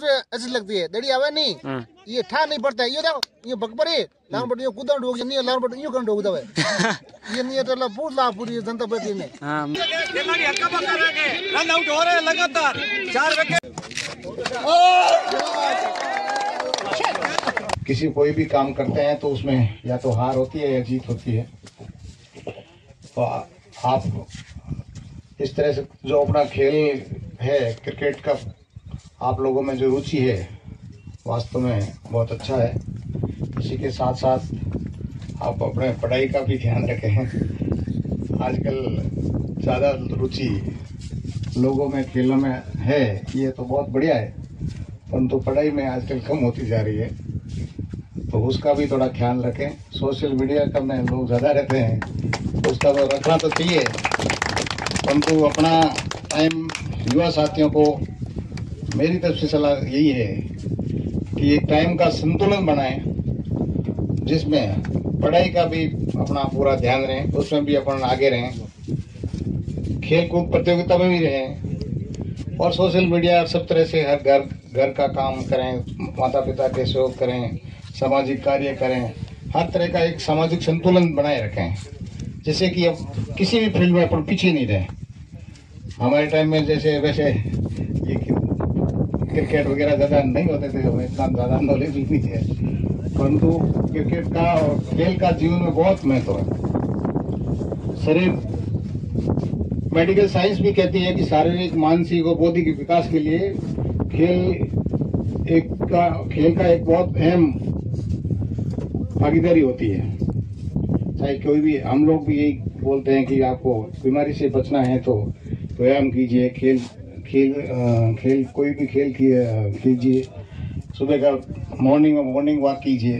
सबसे अच्छी लगती है दड़ी आवे नहीं। ये ठा नहीं पड़ता है ये देखो ये बकबरी लान बट ये कूदन डोग नहीं लान बट ये कन डोग दवे ये नहीं तो ला पूरा पूरी जनता पार्टी ने हाँ रन आउट हो रहे हैं लगातार चार विकेट किसी कोई भी काम करते हैं तो उसमें या तो हार होती है या जीत होती है। तो आ- आप इस तरह से जो अपना खेल है क्रिकेट का आप लोगों में जो रुचि है, वास्तव में बहुत अच्छा है। इसी के साथ साथ आप अपने पढ़ाई का भी ध्यान रखें। आजकल ज़्यादा रुचि लोगों में, खेलों में है, ये तो बहुत बढ़िया है। परंतु तो पढ़ाई में आजकल कम होती जा रही है। तो उसका भी थोड़ा ख्याल रखें। सोशल मीडिया का में लोग ज़्यादा रहते हैं, उसका तो रखना तो चाहिए। परंतु अपना टाइम युवा साथियों को मेरी तरफ़ से सलाह यही है कि एक टाइम का संतुलन बनाएँ, जिसमें पढ़ाई का भी अपना पूरा ध्यान रहें, उसमें भी अपन आगे रहें खेल कूद प्रतियोगिता में भी रहें, और सोशल मीडिया सब तरह से हर घर घर का काम करें माता पिता के सहयोग करें, सामाजिक कार्य करें, हर तरह का एक सामाजिक संतुलन बनाए रखें जैसे कि अब किसी भी फ़ील्ड में अपन पीछे नहीं रहे। हमारे टाइम में जैसे, वैसे क्रिकेट वगैरह ज़्यादा नहीं होते थे हमें इतना ज़्यादा नॉलेज भी नहीं है। परंतु क्रिकेट का और खेल का जीवन में बहुत महत्व है। शरीर मेडिकल साइंस भी कहती है कि शारीरिक, मानसिक और बौद्धिक विकास के लिए खेल एक का, खेल का एक बहुत अहम भागीदारी होती है। चाहे कोई भी, हम लोग भी यही बोलते हैं कि आपको बीमारी से बचना है तो व्यायाम कीजिए, खेल खेल अ, खेल कोई भी खेल कीजिए। सुबह का मॉर्निंग में मॉर्निंग वॉक कीजिए।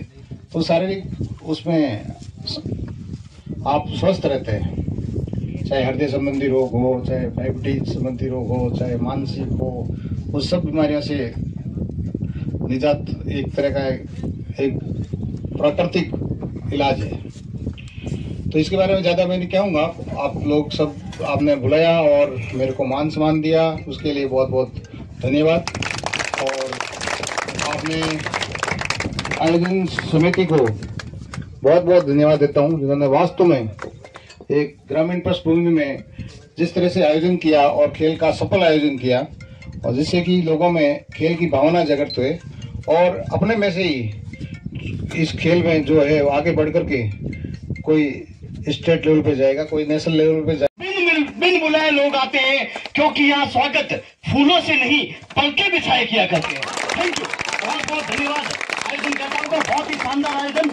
तो शारीरिक उसमें आप स्वस्थ रहते हैं। चाहे हृदय संबंधी रोग हो चाहे डायबिटीज़ संबंधी रोग हो चाहे मानसिक हो उस सब बीमारियों से निजात एक तरह का एक प्राकृतिक इलाज है। तो इसके बारे में ज़्यादा मैं नहीं कहूँगा। आप लोग सब आपने बुलाया और मेरे को मान सम्मान दिया, उसके लिए बहुत बहुत धन्यवाद। और आपने आयोजन समिति को बहुत बहुत धन्यवाद देता हूँ, जिन्होंने वास्तव में एक ग्रामीण पृष्ठभूमि में जिस तरह से आयोजन किया और खेल का सफल आयोजन किया, और जिससे कि लोगों में खेल की भावना जागृत हुए, और अपने में से ही इस खेल में जो है, आगे बढ़ करके कोई स्टेट लेवल पे जाएगा, कोई नेशनल लेवल पे जाएगा। बिन बुलाए लोग आते हैं, क्योंकि यहाँ स्वागत फूलों से नहीं, पंखे बिछाए किया करते हैं। थैंक यू बहुत बहुत धन्यवाद। आयोजनकर्ताओं को बहुत ही शानदार आयोजन।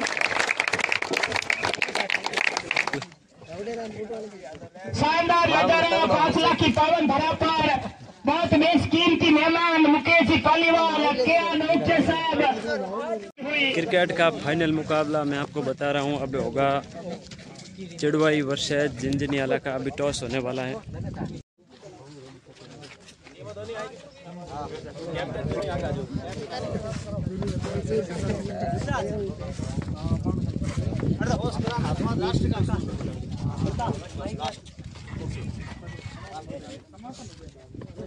शानदार नज़ारा लाख की पावन धरा पर। बहुत बेशकीमती मेहमान, मुकेश पालीवाल के अनोखे साहब। क्रिकेट का फाइनल मुकाबला मैं आपको बता रहा हूँ, अब होगा चिड़वाई है जिंजनियाला का अभी टॉस होने वाला है।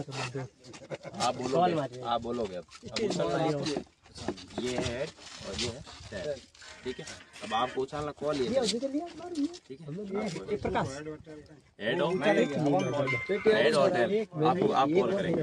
आप बोलोगे आप बोलोगे अब। है। ये है और ये है ठीक है अब आपको उछलना कॉल ये ठीक है प्रकाश हेड और हेड और आपको आप कॉल करेंगे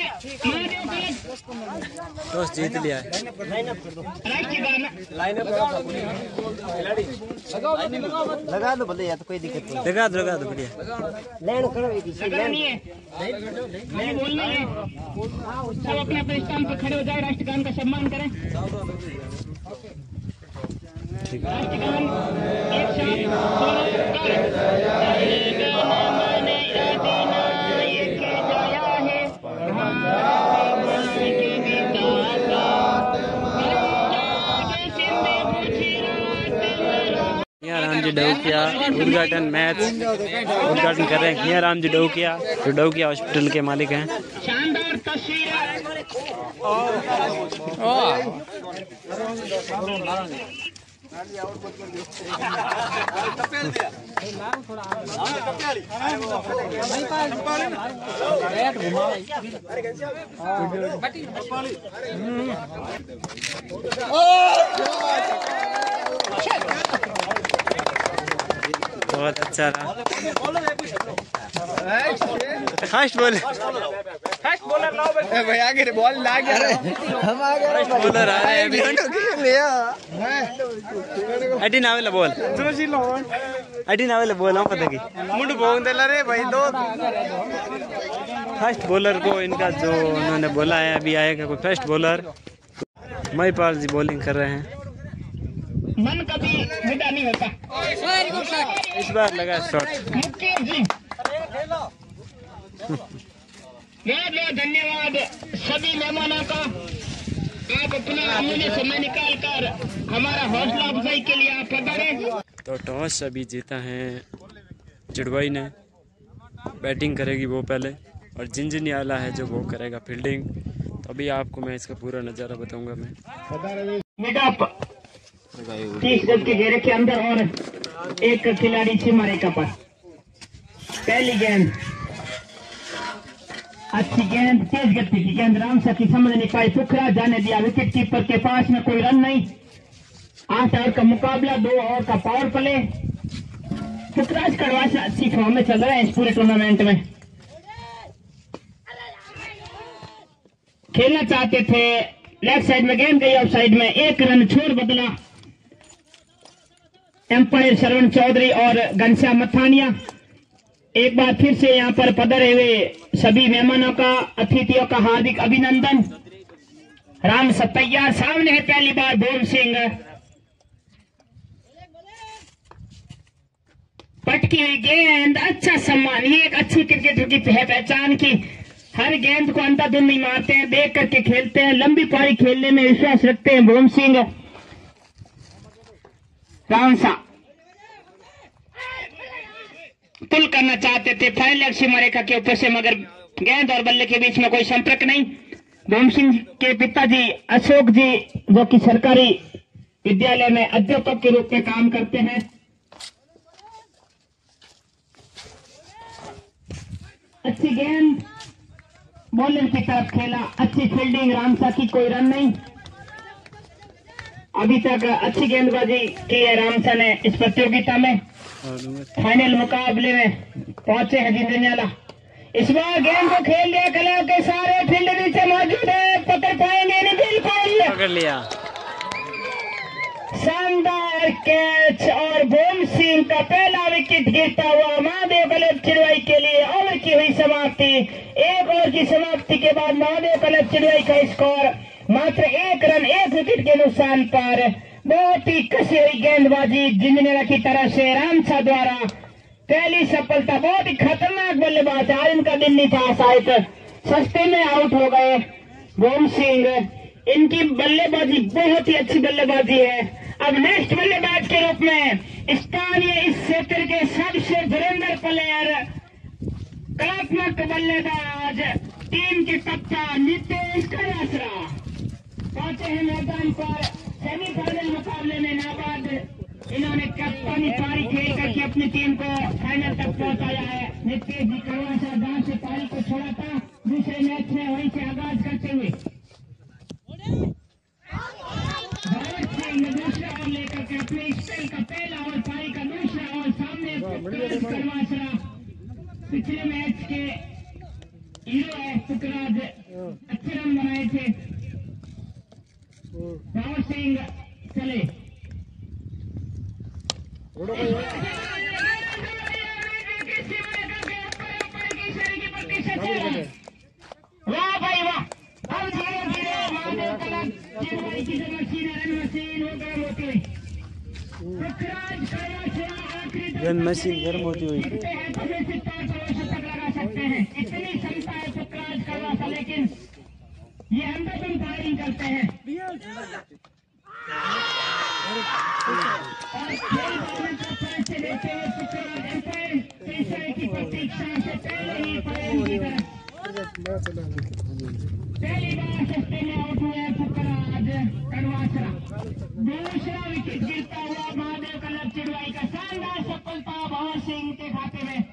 टॉस जीत लिया। है लगा दो भले या तो कोई दिक्कत नहीं। लगा दो लगा दो बढ़िया। लैंड करो एक इसी लैंड नहीं बोलना है सब अपने अपने स्थान पर खड़े हो जाए राष्ट्रगान का सम्मान करें। राष्ट्रगान एक साथ राम जी उद्घाटन मैच उद्घाटन कर रहे हैं खिया राम जी डहुकिया जो डहुकिया हॉस्पिटल के मालिक हैं। बहुत अच्छा रहा। फास्ट बॉल फास्ट बॉलर आ रहे हैं अभी। अटी नावेला बोल अटी नावेला बोल हम पता की। मुंड बोल रे भाई दो फ़र्स्ट बॉलर को इनका जो उन्होंने बोला है अभी आएगा कोई first bowler Mahipal ji bowling कर रहे हैं। मन कभी मिटा नहीं होता। इस बार लगा शॉट। मुकेश जी बहुत बहुत धन्यवाद सभी मेहमानों का। आप अपना अमूल्य समय निकाल कर हमारा हौसला अफजाई के लिए आप पधारे तो टॉस अभी जीता है चिड़वई ने। बैटिंग करेगी वो पहले और जिंजनी आला है जो वो करेगा फील्डिंग तो अभी आपको मैं इसका पूरा नज़ारा बताऊँगा मैं। तीस गज के घेरे के अंदर और एक खिलाड़ी सीमा रेखा पर पहली गेंद। अच्छी गेंद, तेज गति की गेंद। राम सखी समझ नहीं पाई। फुकरा जाने दिया। विकेट कीपर के पास में कोई रन नहीं। आठ ओवर का मुकाबला, दो ओवर का पावर प्ले फुकराज कड़वासा अच्छी फॉर्म में चल रहा है इस पूरे टूर्नामेंट में। खेलना चाहते थे। लेफ़्ट साइड में गेंद गई ऑफ़ साइड में एक रन छोड़ बदला। एम्पायर श्रवण चौधरी और घनश्याम मथानिया एक बार फिर से यहाँ पर पधरे हुए सभी मेहमानों का, अतिथियों का हार्दिक अभिनंदन। राम सतैया, सामने है पहली बार भोम सिंह। पटकी हुई गेंद अच्छा सम्मान, ये एक अच्छी क्रिकेटर की है पहचान की। हर गेंद को अंधाधुंध नहीं मारते हैं, देख करके खेलते हैं, लंबी पारी खेलने में विश्वास रखते हैं भोम सिंह। रामसा पुल करना चाहते थे फाइनल लक्ष्य मरेखा के ऊपर से, मगर गेंद और बल्ले के बीच में कोई संपर्क नहीं। भोम सिंह के पिताजी अशोक जी, जो कि सरकारी विद्यालय में अध्यापक के रूप में काम करते हैं। अच्छी गेंद बॉलर की तरफ़ खेला, अच्छी फील्डिंग रामसा की कोई रन नहीं। अभी तक अच्छी गेंदबाजी की है रामसा ने इस प्रतियोगिता में। फाइनल मुकाबले में पहुँचे हैं जिंदनियाला इस बार गेंद को खेल लिया कला के सारे फ़ील्ड नीचे मौजूद है। पकड़ पाएँगे नहीं बिल्कुल पकड़ लिया। शानदार कैच और भूम सिंह का पहला विकेट गिरता हुआ महादेव क्लब चिड़वाई के लिए ओवर की हुई समाप्ति। एक ओवर की समाप्ति के बाद महादेव क्लब चिड़वाई का स्कोर मात्र एक रन एक विकेट के नुकसान पर बहुत ही कसी हुई गेंदबाजी जिंजनेरा की तरफ़ से रामसा द्वारा। पहली सफलता, बहुत ही खतरनाक बल्लेबाज आज इनका दिन नहीं था, शायद सस्ते में आउट हो गए। भूम सिंह, इनकी बल्लेबाजी बहुत ही अच्छी बल्लेबाजी है। अब नेक्स्ट बल्लेबाज के रूप में स्थानीय इस क्षेत्र के सबसे धुरंधर प्लेयर कलात्मक बल्लेबाज, टीम के कप्तान नितेश कलासरा पहुँचे हैं मैदान पर सेमीफाइनल मुकाबले में नाबाद। इन्होंने कप्तानी पारी खेल करके अपनी टीम को फाइनल तक पहुँचाया है। नितेश जी कड़वासा गाँव से पारी को छोड़ा था। दूसरे मैच में वहीं से आगाज़ करते हुए। दूसरा लेकर के अपने पहला पारी का दूसरा पिछले मैच के हीरो है पुकराज रावत सिंह चले ये वाह भाई वाह अब धीरे धीरे महादेव कलम चिड़वाई की मशीन रन मशीन वो गर्म होती हुई मशीन गर्म होती तो हैं। इतनी क्षमता है पखराज करवा लेकिन ये अंधाधुन फायरिंग करते हैं। पहली बार सस्ते में आउट हुए फुकराज कड़वासरा दूसरा विकेट गिरता हुआ महादेव कलर चिड़वाई का शानदार सफलता भवन सिंह के खाते में